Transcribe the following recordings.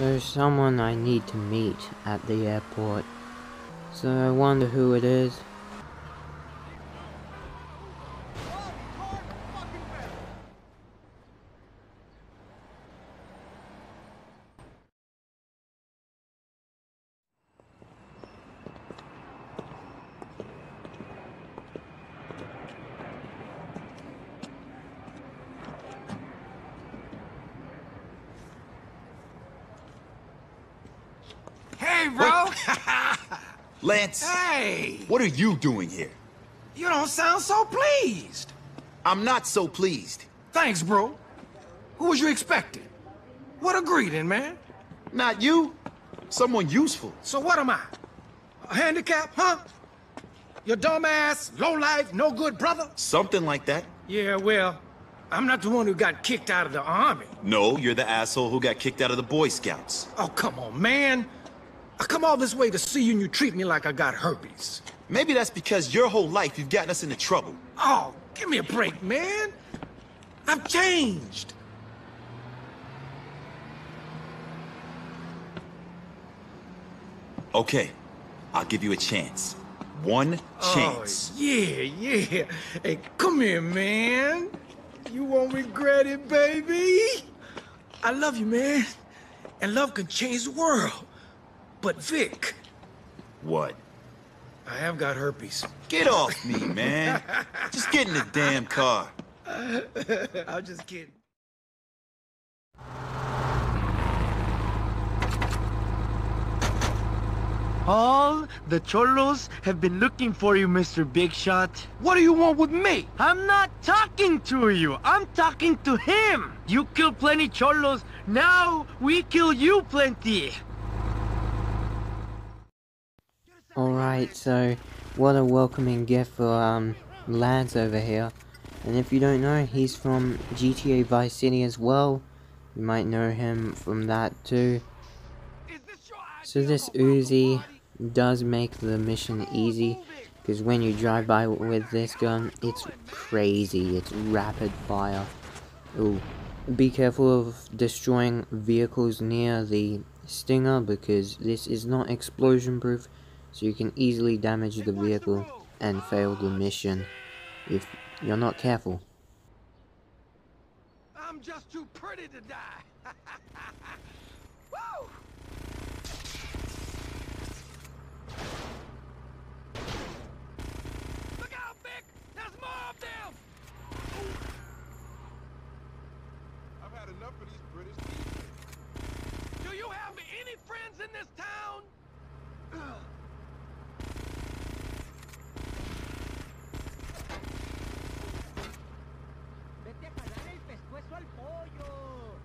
So someone I need to meet at the airport. So I wonder who it is. Hey, bro! Lance, hey! what are you doing here? You don't sound so pleased. I'm not so pleased. Thanks, bro. Who was you expecting? What a greeting, man. Not you. Someone useful. So what am I? A handicap, huh? Your dumbass, low-life, no-good brother? Something like that. Yeah, well, I'm not the one who got kicked out of the army. No, you're the asshole who got kicked out of the Boy Scouts. Oh, come on, man. I come all this way to see you and you treat me like I got herpes. Maybe that's because your whole life you've gotten us into trouble. Oh, give me a break, man. I've changed. Okay, I'll give you a chance. One oh, chance. Oh, yeah, yeah. Hey, come here, man. You won't regret it, baby. I love you, man. And love can change the world. But Vic, What? I have got herpes. Get off me, man. Just get in the damn car. I'm just kidding. All the cholos have been looking for you, Mr. Big Shot. What do you want with me? I'm not talking to you. I'm talking to him. You kill plenty cholos. Now we kill you plenty. Alright, so what a welcoming gift for um Lance over here. And if you don't know, he's from GTA Vice City as well. You might know him from that too. So this Uzi does make the mission easy because when you drive by with this gun, it's crazy. It's rapid fire. Ooh. Be careful of destroying vehicles near the Stinger because this is not explosion proof so you can easily damage the vehicle and fail the mission if you're not careful. I'm just too pretty to die. Woo! Look out, Vic! There's more of them! I've had enough of these British people. Do you have any friends in this town? ¡Vete a jalar el pescuezo al pollo!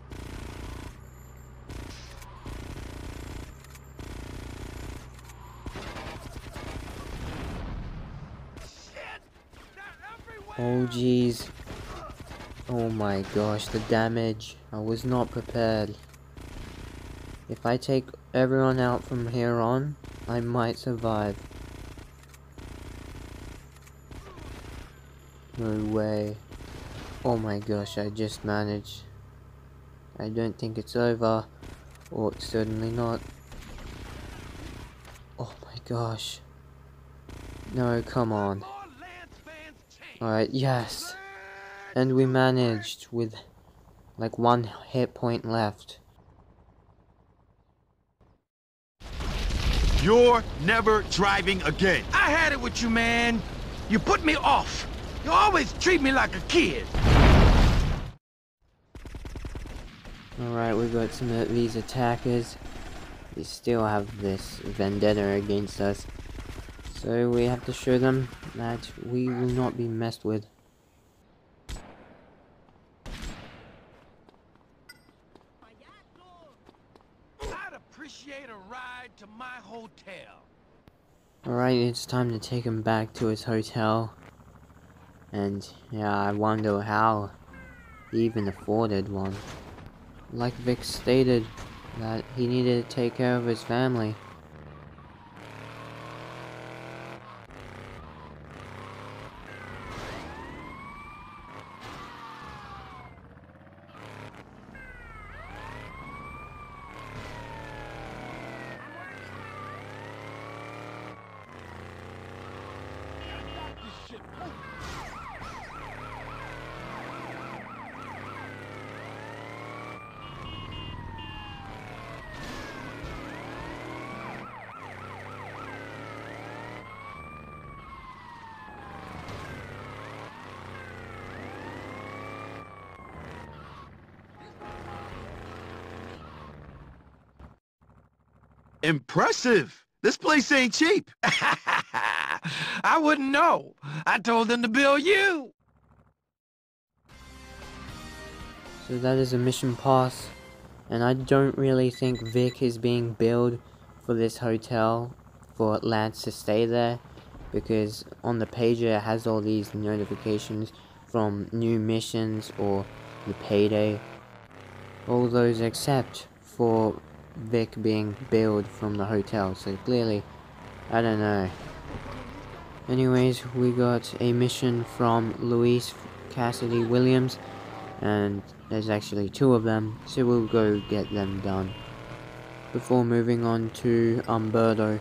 Shit! They're everywhere! Oh jeez. Oh my gosh, the damage. I was not prepared. If I take everyone out from here on, I might survive. No way. Oh my gosh, I just managed. I don't think it's over. Oh, or certainly not. Oh my gosh. No, come on. Alright, yes. And we managed with like one hit point left. You're never driving again. I had it with you, man. You put me off. You always treat me like a kid. Alright, we got some of these attackers. They still have this vendetta against us. So we have to show them that we will not be messed with. I'd appreciate a ride to my hotel. Alright, it's time to take him back to his hotel. And yeah, I wonder how he even afforded one. Like Vic stated, that he needed to take care of his family. Impressive. This place ain't cheap. I wouldn't know. I told them to bill you. So that is a mission pass. And I don't really think Vic is being billed for this hotel for Lance to stay there. Because on the pager it has all these notifications from new missions or the payday. All those except for Vic being billed from the hotel. So clearly, I don't know. Anyways, we got a mission from Louise Cassidy Williams and there's actually two of them, so we'll go get them done. Before moving on to Umberto,